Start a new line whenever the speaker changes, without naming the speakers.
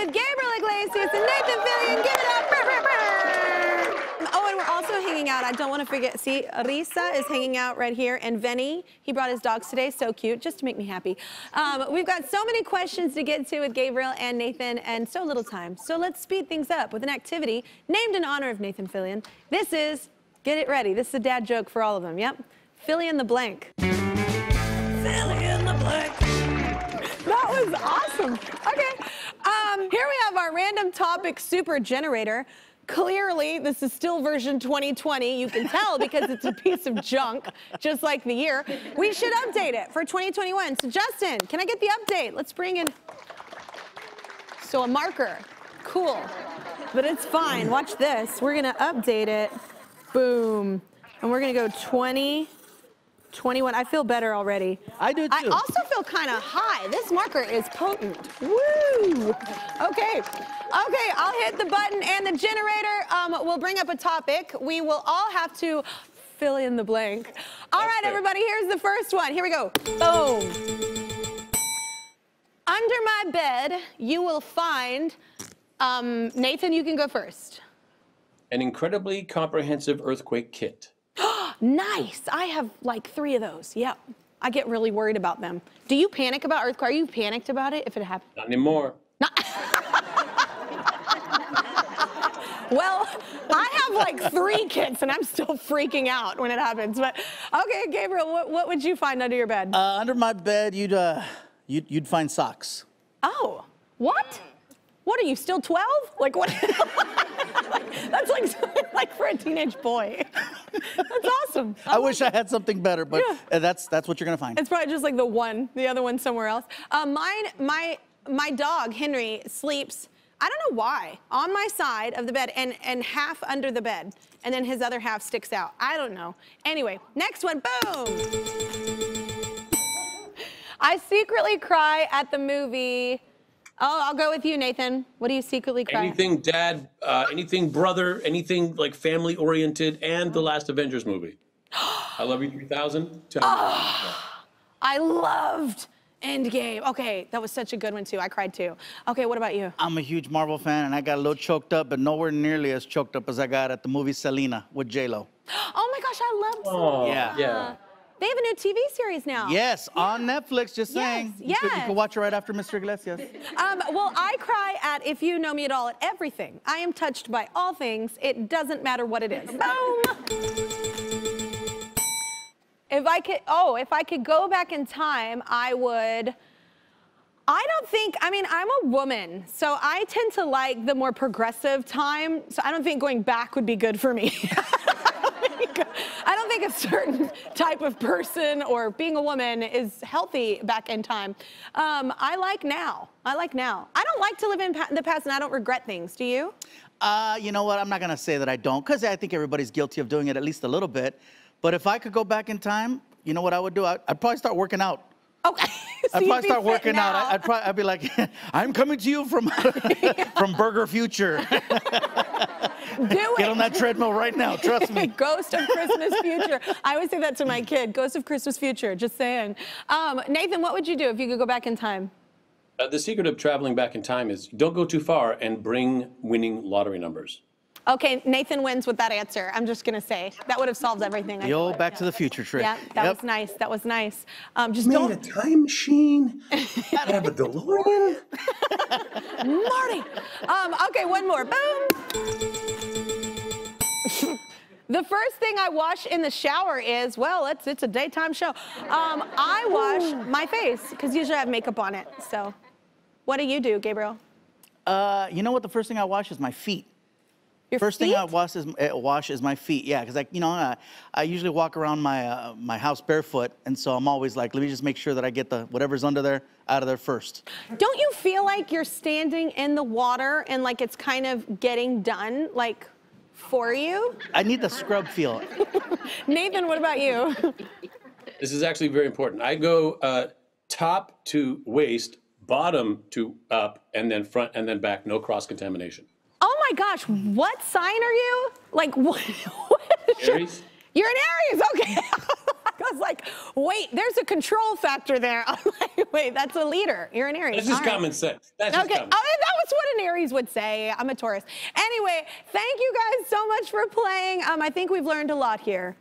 with Gabriel Iglesias and Nathan Fillion. Give it up. Brr, brr, brr. Oh, and we're also hanging out. I don't want to forget. See, Risa is hanging out right here, and Venny, he brought his dogs today. So cute, just to make me happy. Um, we've got so many questions to get to with Gabriel and Nathan, and so little time. So let's speed things up with an activity named in honor of Nathan Fillion. This is Get It Ready. This is a dad joke for all of them. Yep. Fill in the blank. In the blank. That was awesome. Okay. Um, here we have random topic super generator. Clearly, this is still version 2020. You can tell because it's a piece of junk, just like the year. We should update it for 2021. So, Justin, can I get the update? Let's bring in. So, a marker. Cool. But it's fine. Watch this. We're to update it. Boom. And we're to go 20. 21. I feel better already.
I do too.
I also feel kind of high. This marker is potent. Woo! Okay. Okay, I'll hit the button and the generator um, will bring up a topic. We will all have to fill in the blank. All right,
fair.
everybody, here's the first one. Here we go. Boom. Under my bed, you will find. Um, Nathan, you can go first.
An incredibly comprehensive earthquake kit.
Nice. I have like three of those. Yep. I get really worried about them. Do you panic about earthquake? Are you panicked about it if it happens?
Not anymore.
Not Well, I have like three kits and I'm still freaking out when it happens. But okay, Gabriel, what, what would you find under your bed?
Uh, under my bed, you'd uh, you'd, you'd find socks.
oh, what? What are you still 12? Like what? like, That's like like for a teenage boy. That's awesome.
I wish I had something better, but
Yeah.
uh, that's that's what you're gonna find.
It's probably just like the one, the other one somewhere else. Uh, mine, my, my dog Henry sleeps. I don't know why on my side of the bed and and half under the bed, and then his other half sticks out. I don't know. Anyway, next one. Boom. I secretly cry at the movie. Oh, I'll go with you, Nathan. What do you secretly cry? at?
Anything dad, uh, anything brother, anything like family oriented, and the last Avengers movie. I love you 3000.
I loved Endgame. Okay, that was such a good one too. I cried too. Okay, what about you?
I'm a huge Marvel fan, and I got a little choked up, but nowhere nearly as choked up as I got at the movie Selena with J Lo.
Oh my gosh, I loved
Oh,
Yeah.
yeah.
They have a new TV series now.
Yes, on Netflix. Just
Yes,
saying. You could, you
yes.
could watch it right after Mr. Iglesias.
Um, well, I cry at if you know me at all at everything. I am touched by all things. It doesn't matter what it is. Boom. If I could, oh, if I could go back in time, I would. I don't think, I mean, I'm a woman, so I tend to like the more progressive time. So I don't think going back would be good for me. I don't think a certain type of person or being a woman is healthy back in time. Um, I like now. I like now. I don't like to live in pa- the past and I don't regret things. Do you?
Uh, you know what? I'm not gonna say that I don't, because I think everybody's guilty of doing it at least a little bit. But if I could go back in time, you know what I would do? I'd, I'd probably start working out.
Okay. So
I'd probably start working out.
now.
I- I'd probably I'd be like, I'm coming to you from from Burger Future.
do it.
Get on that treadmill right now. Trust me.
Ghost of Christmas Future. I always say that to my kid. Ghost of Christmas Future. Just saying. Um, Nathan, what would you do if you could go back in time?
Uh, the secret of traveling back in time is don't go too far and bring winning lottery numbers.
Okay, Nathan wins with that answer. I'm just gonna say that would have solved everything. I
The
feel
old
like.
Back to the Future trick.
Yeah, that
Yep.
was nice. That was nice. Um, just
Made a
don't,
time machine. have a DeLorean.
Marty. Um, okay, one more. Boom. the first thing I wash in the shower is well, it's it's a daytime show. Um, I wash my face because usually I have makeup on it. So, what do you do, Gabriel?
Uh, you know what? The first thing I wash is my feet.
Your
First
feet?
thing I wash is uh, wash is my feet. Yeah, because like you know, I, I usually walk around my uh, my house barefoot, and so I'm always like, let me just make sure that I get the whatever's under there out of there first.
Don't you feel like you're standing in the water and like it's kind of getting done, like for you?
I need the scrub feel.
Nathan, what about you?
This is actually very important. I go uh, top to waist, bottom to up, and then front and then back. No cross contamination.
Oh my gosh, what sign are you? Like what? what
Aries?
You're an Aries, okay. I was like, wait, there's a control factor there. I'm like, wait, that's a leader. You're an Aries.
That's just
right.
common sense. That's just
Okay. Oh,
common
that was what an Aries would say. I'm a Taurus. Anyway, thank you guys so much for playing. Um, I think we've learned a lot here.